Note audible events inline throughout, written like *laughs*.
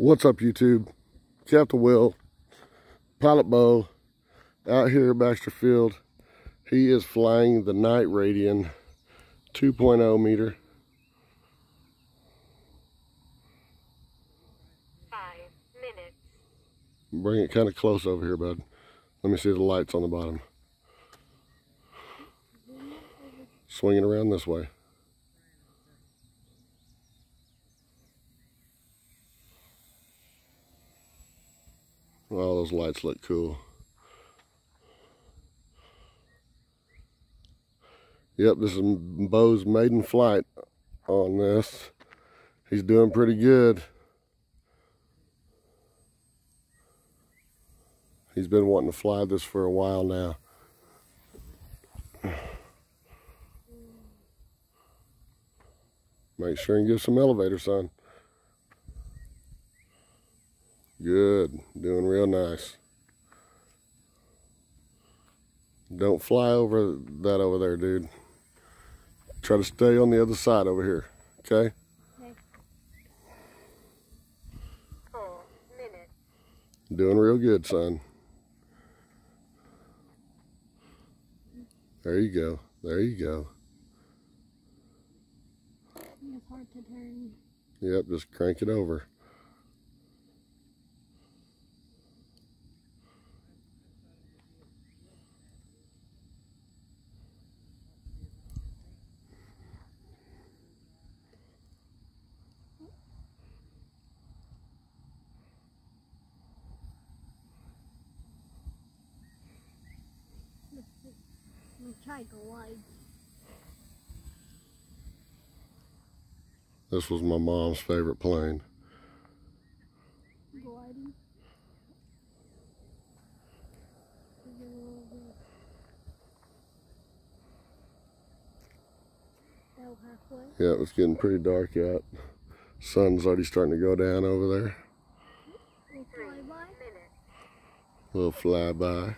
What's up, YouTube? Captain Will, Pilot Beau, out here at Baxter Field. He is flying the Night Radian 2.0 meter. Five minutes. Bring it kind of close over here, bud. Let me see the lights on the bottom. Swing it around this way. Wow, those lights look cool. Yep, this is Beau's maiden flight on this. He's doing pretty good. He's been wanting to fly this for a while now. Make sure and give some elevator, son. Good. Doing real nice. Don't fly over that over there, dude. Try to stay on the other side over here. Okay? Doing real good, son. There you go. There you go. It's hard to turn. Yep, just crank it over. We tried to glide. This was my mom's favorite plane. Gliding. Is it a little bit- About halfway. Yeah, it was getting pretty dark out. Sun's already starting to go down over there. We'll fly by. Little flyby.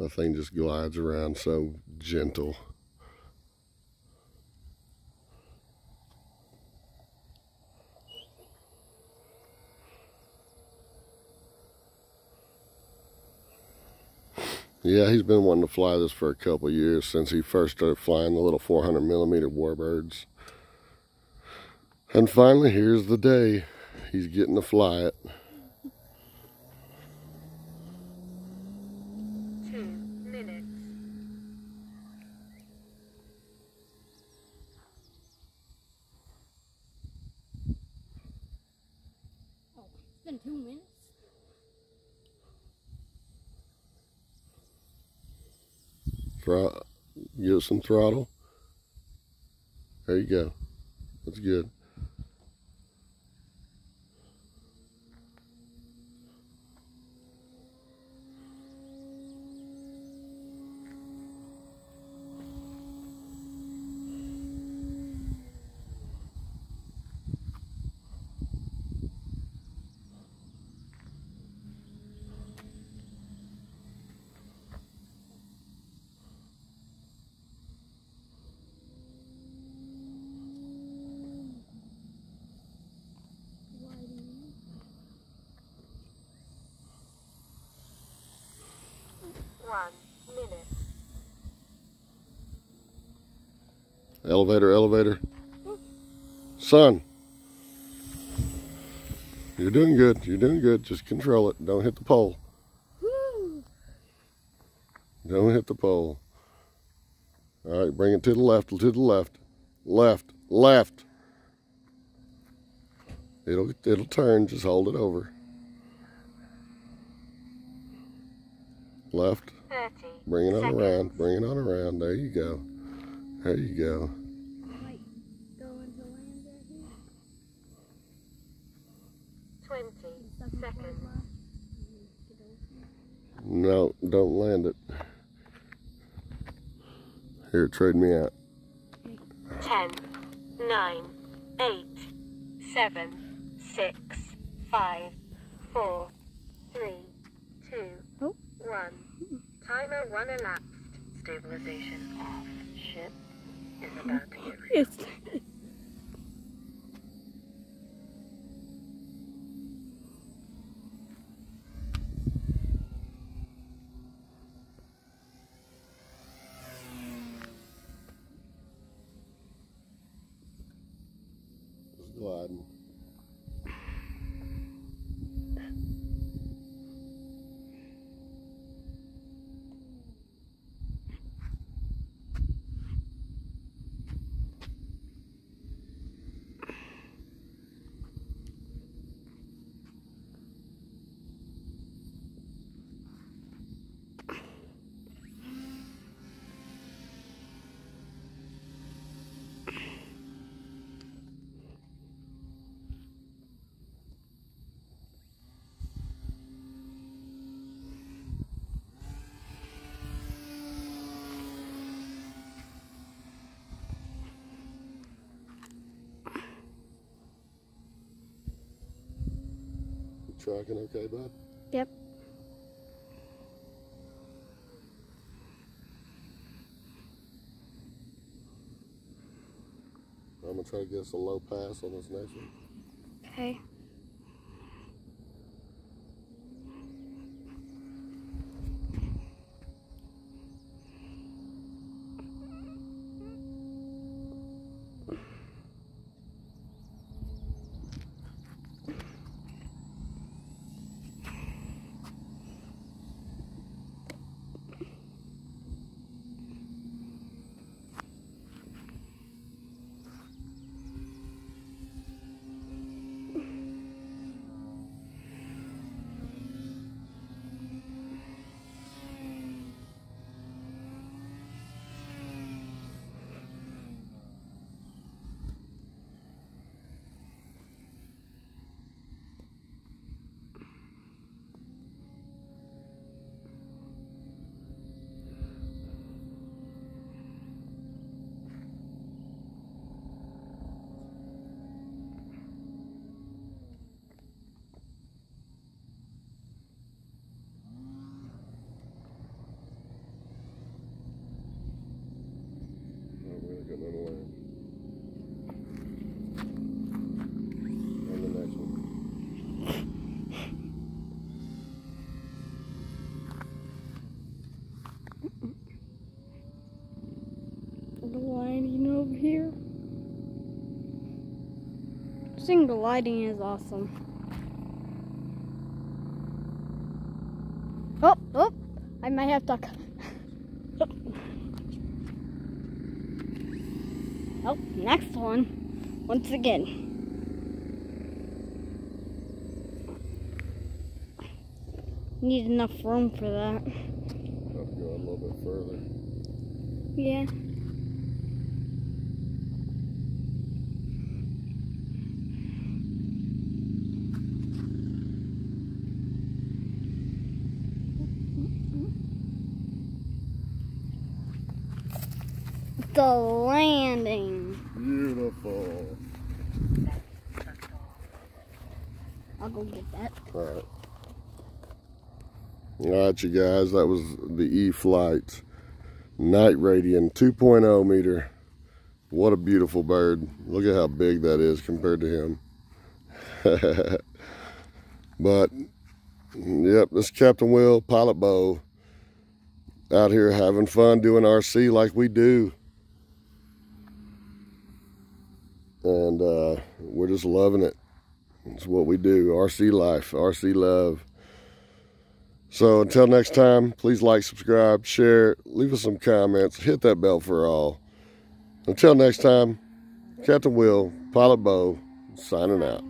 The thing just glides around so gentle. Yeah, he's been wanting to fly this for a couple years since he first started flying the little 400 millimeter warbirds. And finally, here's the day. He's getting to fly it. Two minutes. Oh, oh, it's been two minutes. Throt, give it some throttle. There you go. That's good. Gliding. One minute. Elevator, elevator. Son. You're doing good. You're doing good. Just control it. Don't hit the pole. Don't hit the pole. All right, bring it to the left, to the left. Left, left. It'll it'll turn, just hold it over. Left. Thirty. Bring it on Seconds. around. Bring it on around. There you go. There you go. Might go into land right here. 20 Second seconds. No, don't land it. Here, trade me out. 10, 9, 8, 7, 6, 5, 4, 3, 2, Oh. 1. Timer 1 elapsed. Stabilization off. Ship is about to get ready. Yes. Just gliding. You tracking okay, bud? Yep. I'm gonna try to get us a low pass on this next one. Okay. Oh, we're gonna get another land. On the next one. The lighting over here. Think the lighting is awesome. Oh, oh, I might have to. *laughs* Oh, next one. Once again. Need enough room for that. Have to go a little bit further. Yeah. The landing. Beautiful. I'll go get that. All right. All right, you guys. That was the E Flight Night Radian 2.0 meter. What a beautiful bird. Look at how big that is compared to him. *laughs* but, yep, this is Captain Will, Pilot Beau out here having fun doing RC like we do. And uh, we're just loving it. It's what we do. RC life, RC love. So until next time, please like, subscribe, share, leave us some comments, hit that bell for all. Until next time, Captain Will, Pilot Beau, signing out.